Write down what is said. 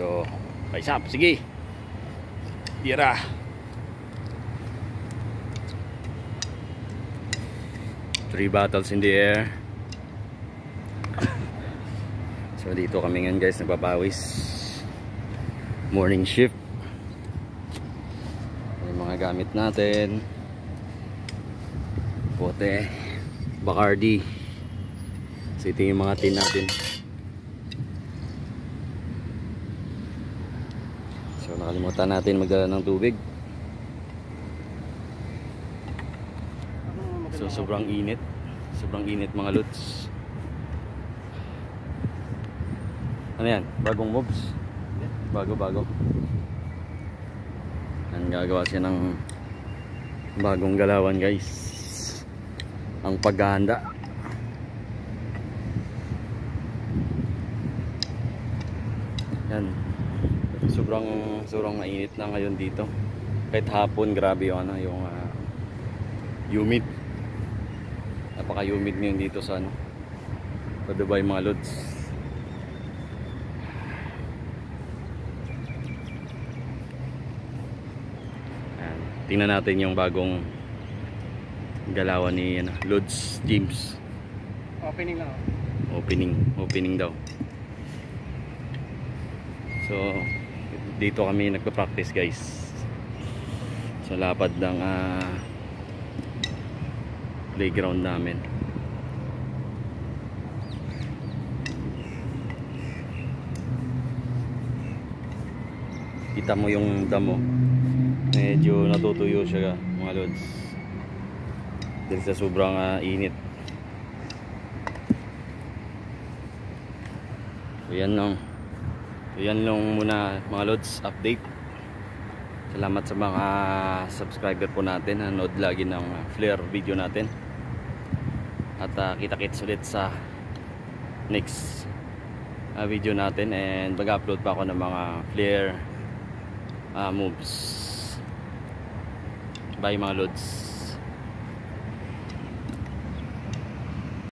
So, up. Sige. Tira. Three battles in the air. So, dito kami ngayon guys, nagpapawis. Morning shift. Yung mga gamit natin. Pote. Bacardi. So, ito yung mga tin natin. So, nakalimutan natin magdala ng tubig. So, sobrang init. Sobrang init mga lods. Ano yan? Bagong moves? Bago, bago. Yan, gagawa siya ng bagong galawan guys. Ang paghahanda. Yan. Sobrang sobrang mainit na ngayon dito. Kahit hapon grabe yung ano, yung uh, humid. Napaka-humid ngayon dito sa ano. Sa Dubai mga lods. Ayan. Tingnan natin yung bagong galawan ni ano, Lods James. Opening lang. Opening, opening daw. So, dito kami nagpa-practice guys. Sa lapad ng ah, playground namin. Kita mo yung damo. Medyo natutuyo siya mga lods. Dahil sa sobrang ah, init. So yan lang. Yan lang muna mga lods update. Salamat sa mga subscriber po natin. Nanood lagi ng flare video natin. At uh, kita-kits ulit sa next uh, video natin. And mag-upload pa ako ng mga flare uh, moves. Bye mga lods.